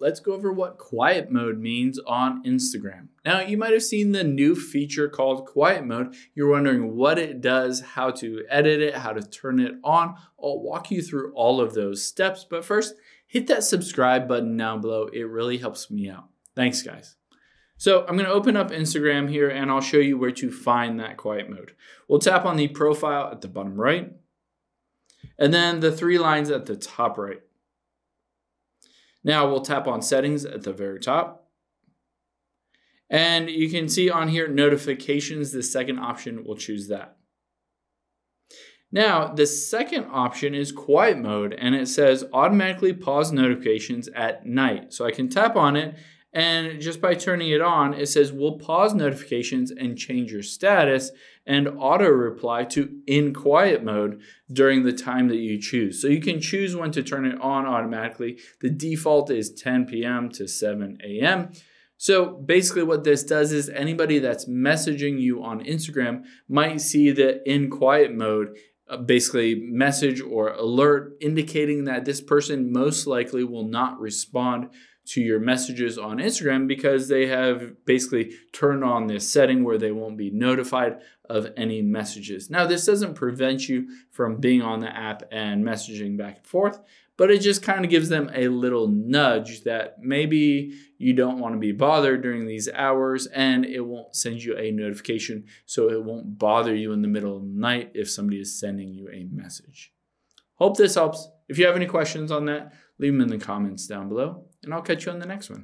let's go over what quiet mode means on Instagram. Now, you might have seen the new feature called quiet mode. You're wondering what it does, how to edit it, how to turn it on. I'll walk you through all of those steps. But first, hit that subscribe button down below. It really helps me out. Thanks, guys. So I'm going to open up Instagram here and I'll show you where to find that quiet mode. We'll tap on the profile at the bottom right and then the three lines at the top right. Now we'll tap on settings at the very top. And you can see on here notifications, the second option, we'll choose that. Now, the second option is quiet mode and it says automatically pause notifications at night. So I can tap on it and just by turning it on, it says we'll pause notifications and change your status and auto reply to in quiet mode during the time that you choose. So you can choose when to turn it on automatically. The default is 10 p.m. to 7 a.m. So basically, what this does is anybody that's messaging you on Instagram might see the in quiet mode uh, basically message or alert indicating that this person most likely will not respond to your messages on Instagram because they have basically turned on this setting where they won't be notified of any messages. Now, this doesn't prevent you from being on the app and messaging back and forth, but it just kind of gives them a little nudge that maybe you don't want to be bothered during these hours and it won't send you a notification so it won't bother you in the middle of the night if somebody is sending you a message. Hope this helps. If you have any questions on that, leave them in the comments down below, and I'll catch you on the next one.